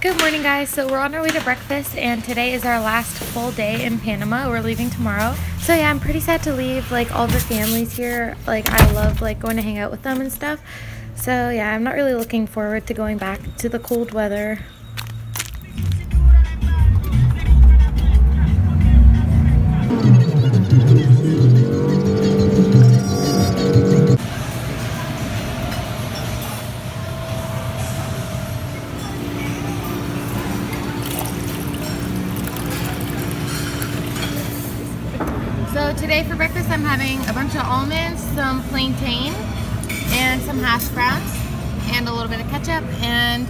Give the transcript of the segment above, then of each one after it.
Good morning guys. So we're on our way to breakfast and today is our last full day in Panama. We're leaving tomorrow. So yeah, I'm pretty sad to leave like all the families here. Like I love like going to hang out with them and stuff. So yeah, I'm not really looking forward to going back to the cold weather. Some plantain, and some hash browns, and a little bit of ketchup, and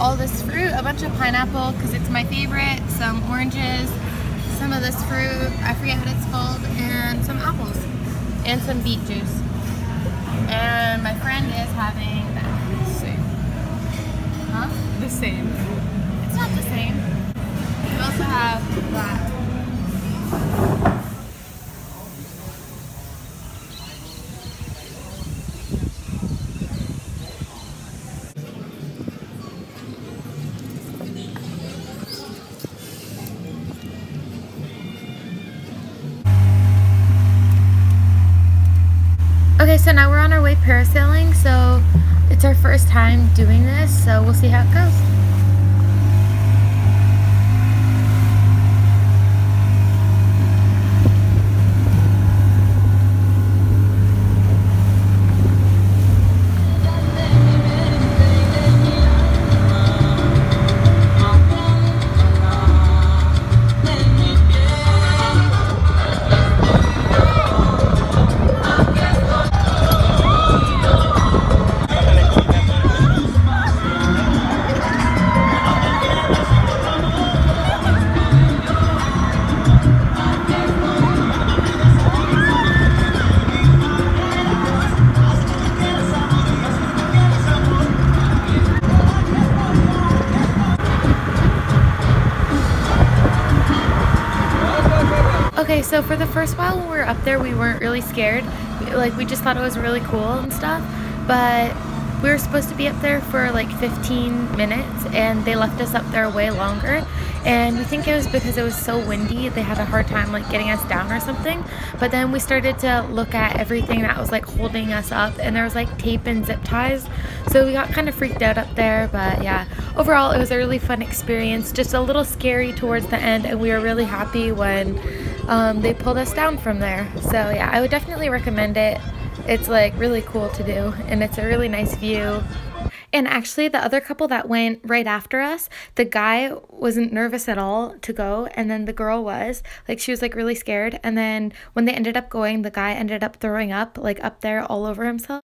all this fruit, a bunch of pineapple because it's my favorite, some oranges, some of this fruit, I forget what it's called, and some apples, and some beet juice. And my friend is having that. Same. Huh? The same. It's not the same. We also have that. Time doing this, so we'll see how it goes. Okay, so for the first while when we were up there, we weren't really scared. Like, we just thought it was really cool and stuff. But we were supposed to be up there for like 15 minutes, and they left us up there way longer. And we think it was because it was so windy, they had a hard time like getting us down or something. But then we started to look at everything that was like holding us up, and there was like tape and zip ties. So we got kind of freaked out up there. But yeah, overall, it was a really fun experience. Just a little scary towards the end, and we were really happy when um, they pulled us down from there. So yeah, I would definitely recommend it. It's like really cool to do and it's a really nice view. And actually, the other couple that went right after us, the guy wasn't nervous at all to go, and then the girl was. Like, she was like really scared. And then when they ended up going, the guy ended up throwing up, like up there all over himself.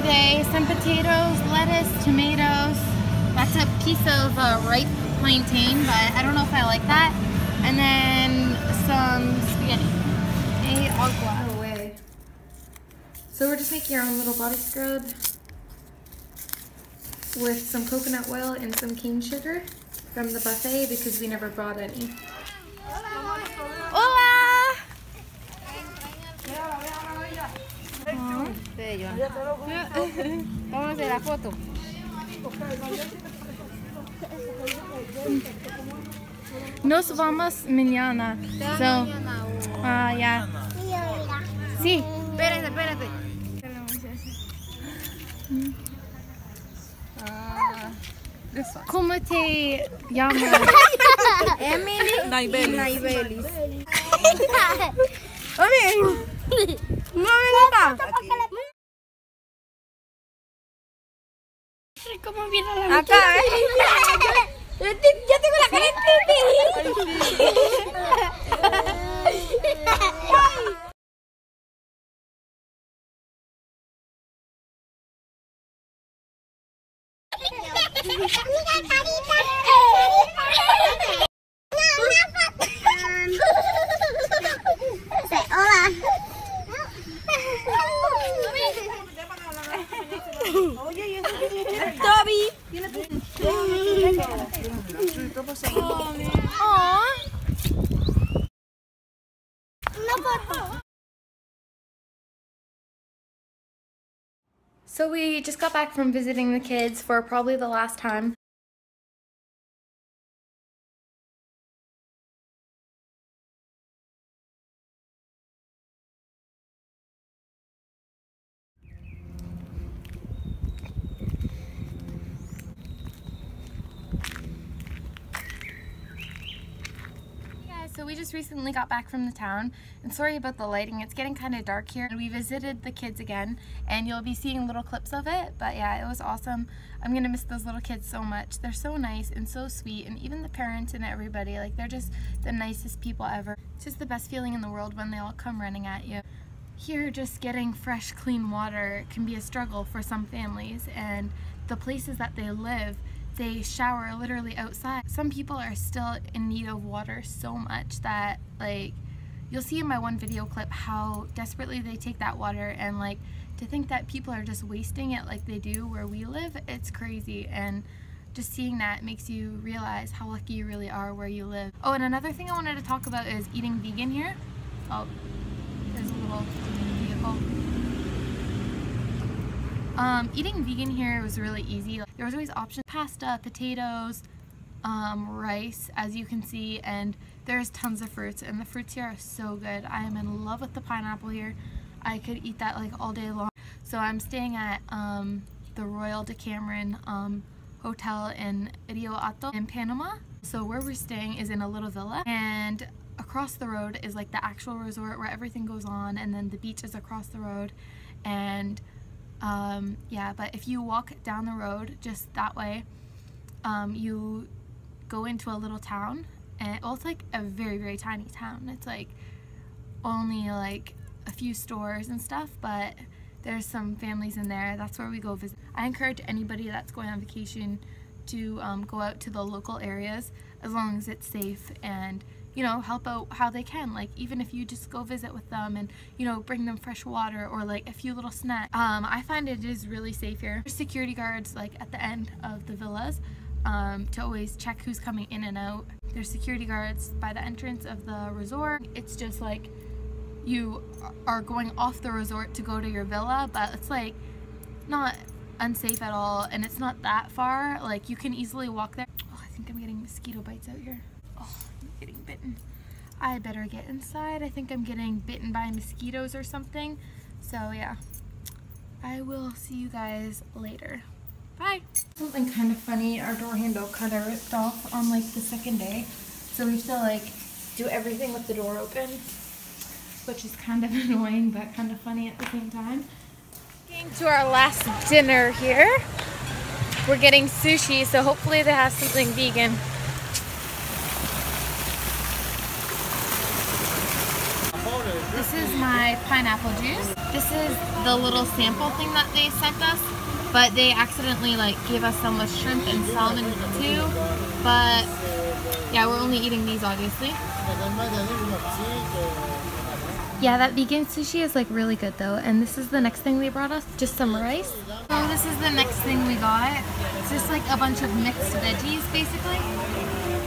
Today, some potatoes, lettuce, tomatoes. That's a piece of uh, ripe plantain, but I don't know if I like that. And then some spaghetti. A agua. No way. So we're just making our own little body scrub with some coconut oil and some cane sugar from the buffet because we never brought any. Vamos a hacer la foto. Nos vamos mañana. So, ah, yeah. Sí. Espérate, espérate. ¿Cómo te llamas? Emily Naibelis. y Aka. Eh, iya, iya, iya, jadi jadi gua kan itu. Seolah. So we just got back from visiting the kids for probably the last time. We just recently got back from the town and sorry about the lighting it's getting kind of dark here. We visited the kids again and you'll be seeing little clips of it but yeah it was awesome. I'm gonna miss those little kids so much. They're so nice and so sweet and even the parents and everybody like they're just the nicest people ever. It's just the best feeling in the world when they all come running at you. Here just getting fresh clean water can be a struggle for some families and the places that they live they shower literally outside. Some people are still in need of water so much that like you'll see in my one video clip how desperately they take that water and like to think that people are just wasting it like they do where we live, it's crazy and just seeing that makes you realize how lucky you really are where you live. Oh, and another thing I wanted to talk about is eating vegan here. Oh, there's a little Um, eating vegan here was really easy. There was always options, pasta, potatoes, um, rice, as you can see, and there's tons of fruits, and the fruits here are so good. I am in love with the pineapple here. I could eat that like all day long. So I'm staying at um, the Royal Decameron um, Hotel in Rio Hato in Panama. So where we're staying is in a little villa, and across the road is like the actual resort where everything goes on, and then the beach is across the road, and um, yeah, but if you walk down the road just that way, um, you go into a little town, and well, it's like a very, very tiny town. It's like only like a few stores and stuff, but there's some families in there. That's where we go visit. I encourage anybody that's going on vacation to um, go out to the local areas as long as it's safe and you know help out how they can. Like even if you just go visit with them and you know bring them fresh water or like a few little snacks. Um, I find it is really safe here. There's security guards like at the end of the villas um, to always check who's coming in and out. There's security guards by the entrance of the resort. It's just like you are going off the resort to go to your villa but it's like not unsafe at all and it's not that far. Like you can easily walk there. Oh, I think I'm getting mosquito bites out here getting bitten. I better get inside. I think I'm getting bitten by mosquitoes or something. So yeah. I will see you guys later. Bye. Something kind of funny our door handle kind of ripped off on like the second day. So we have to like do everything with the door open which is kind of annoying but kind of funny at the same time. Getting to our last dinner here. We're getting sushi, so hopefully they have something vegan. This is my pineapple juice. This is the little sample thing that they sent us, but they accidentally like gave us some with shrimp and salmon too. But yeah, we're only eating these obviously. Yeah, that vegan sushi is like really good though. And this is the next thing they brought us, just some rice. So this is the next thing we got. It's just like a bunch of mixed veggies basically.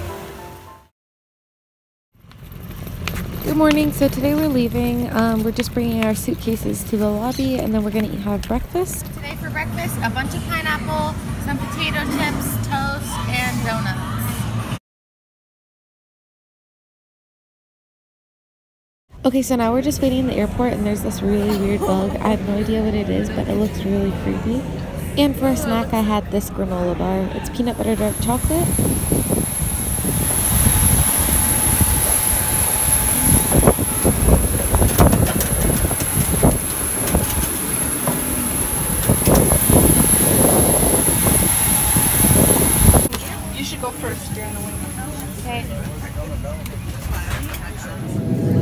Good morning. So today we're leaving. Um, we're just bringing our suitcases to the lobby and then we're going to have breakfast. Today for breakfast, a bunch of pineapple, some potato chips, toast, and donuts. Okay, so now we're just waiting in the airport and there's this really weird bug. I have no idea what it is, but it looks really creepy. And for a snack, I had this granola bar. It's peanut butter dark chocolate. Should go first. In the window. Okay.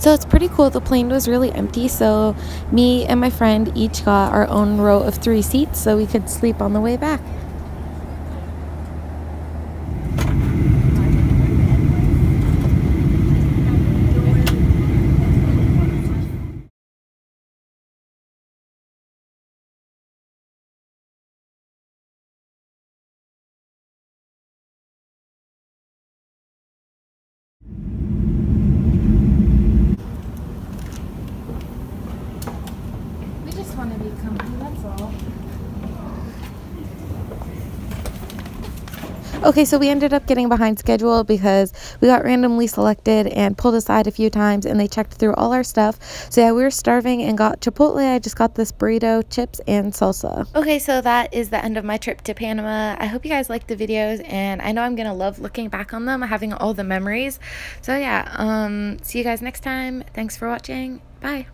So it's pretty cool. The plane was really empty, so me and my friend each got our own row of three seats so we could sleep on the way back. We just want to be comfy, that's all. Okay, so we ended up getting behind schedule because we got randomly selected and pulled aside a few times and they checked through all our stuff. So yeah, we were starving and got Chipotle. I just got this burrito, chips, and salsa. Okay, so that is the end of my trip to Panama. I hope you guys liked the videos and I know I'm gonna love looking back on them, having all the memories. So yeah, um, see you guys next time. Thanks for watching. Bye.